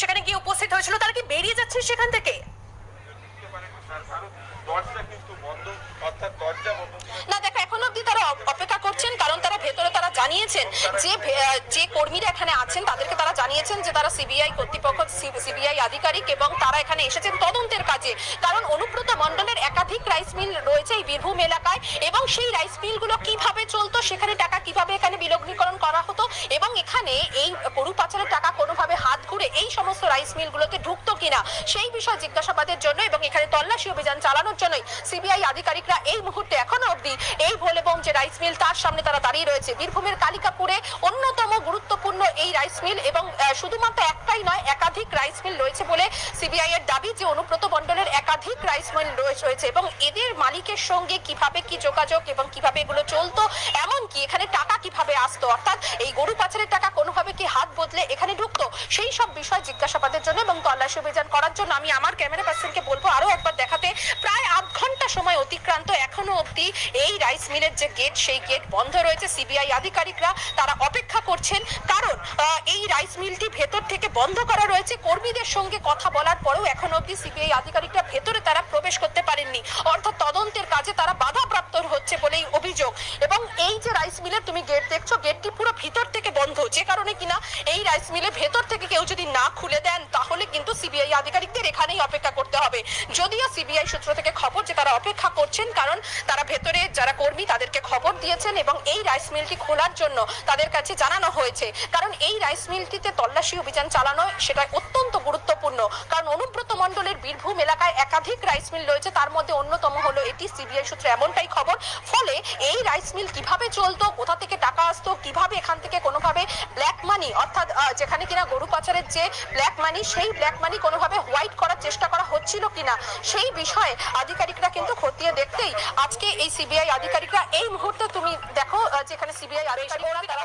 সেখানে গিয়ে উপস্থিত হয়েছিল, তারা কি বেরিয়ে যাচ্ছে সেখান থেকে। না, দেখো, এখন অবধি তারা অপেক্ষা করছেন, কারণ তারা ভেতরে তারা জানিয়েছেন যে যে কর্মীরা এখানে আছেন, তাদেরকে তারা জানিয়েছেন যে তারা সিবিআই কর্তৃপক্ষ সিবিআই আধিকারিক এবং তারা এখানে এসেছেন তদন্তের কাজে কারণ অনুব্রত মণ্ডলের একাধিক রাইস মিল রয়েছে এই বীরভূম এলাকায় এবং সেই রাইস মিলগুলো কীভাবে চলতো, সেখানে টাকা কীভাবে এখানে বিলগ্নীকরণ করা হতো এবং এখানে এই গরু পাচারের টাকা কোনোভাবে ঘুরে এই সমস্ত রাইস মিলগুলোতে ঢুকতো কিনা? সেই বিষয়ে জিজ্ঞাসাবাদের জন্য এবং এখানে তল্লাশি অভিযান চালানোর জন্যই সিবিআই আধিকারিকরা এই মুহূর্তে এখনও অবধি এই ভোলেবম যে রাইস মিল তার সামনে তারা দাঁড়িয়ে রয়েছে। বীরভূমের কালিকাপুরে অন্যতম গুরুত্বপূর্ণ এই রাইস মিল এবং শুধুমাত্র একটাই নয়, একাধিক রাইস মিল রয়েছে বলে সিবিআই এর দাবি যে অনুব্রত মণ্ডলের একাধিক রাইস মিল রয়েছে এবং এদের মালিকের সঙ্গে কীভাবে কি যোগাযোগ এবং কীভাবে এগুলো চলতো, এমনকি এখানে টাকা কীভাবে আসতো? অর্থাৎ এই গরু পাচারের টাকা কোনোভাবে কি হাত বদলে এখানে ঢুকতো সেই সব বিষয় জিজ্ঞাসাবাদের জন্য এবং তল্লাশি অভিযান করার জন্য আমি আমার ক্যামেরা পার্সনকে বলব আরও একবার দেখাতে, প্রায় আধ ঘণ্টা সময় অতিক্রান্ত এখনও অবধি এই রাইস মিলের যে গেট সেই গেট বন্ধ রয়েছে সিবিআই আধিকারিকরা। তারা অপেক্ষা করছেন, কারণ এই রাইস মিলটি ভেতর থেকে বন্ধ করা রয়েছে। কর্মীদের সঙ্গে কথা বলার পরেও এখনও অবধি সিবিআই আধিকারিকরা ভেতরে তারা প্রবেশ করতে পারেননি। অর্থাৎ তদন্তের কাজে তারা বাধাপ্রাপ্ত হচ্ছে বলেই অভিযোগ এবং এই যে মিলের তুমি গেট দেখছ গেটটি পুরো ভিতর থেকে বন্ধ যে কারণে কিনা এই রাইস মিলে ভেতর থেকে কেউ যদি না খুলে দেন, তাহলে কিন্তু সিবিআই আধিকারিকদের এখানেই অপেক্ষা করতে হবে। যদিও সিবিআই সূত্র থেকে খবর তারা অপেক্ষা করছেন কারণ তারা ভেতরে যারা কর্মী তাদেরকে খবর দিয়েছেন এবং এই রাইস মিলটি খোলার জন্য তাদের কাছে জানানো হয়েছে। কারণ এই রাইস মিলটিতে তল্লাশি অভিযান চালানো সেটা অত্যন্ত গুরুত্বপূর্ণ। কারণ অনুব্রত মণ্ডলের বীরভূম এলাকায় একাধিক রাইস মিল রয়েছে, তার মধ্যে অন্যতম হলো এটি সিবিআই সূত্রে এমনটাই খবর। ফলে এই রাইস মিল কীভাবে চলতো, কোথা থেকে টাকা আসতো, কীভাবে এখান থেকে কোনোভাবে ব্ল্যাক মানি অর্থাৎ যেখানে কিনা গরু পাচারের যে ব্ল্যাক মানি সেই ব্ল্যাক মানি কোনোভাবে হোয়াইট করার চেষ্টা করা হচ্ছিল কিনা সেই বিষয়ে আধিকারিকরা কিন্তু খতিয়ে দেখতেই আজকে এই সিবিআই আধিকারিকরা এই মুহূর্তে তুমি দেখো যেখানে সিবিআই আধিকারিকরা তারা